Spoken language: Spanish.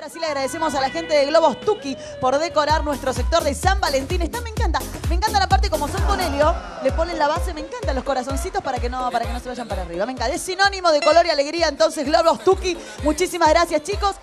ahora sí le agradecemos a la gente de Globos Tuki por decorar nuestro sector de San Valentín. Está, me encanta. Me encanta la parte como son con Helio, le ponen la base, me encantan los corazoncitos para que no, para que no se vayan para arriba. Me encanta. Es sinónimo de color y alegría, entonces Globos Tuki. Muchísimas gracias, chicos.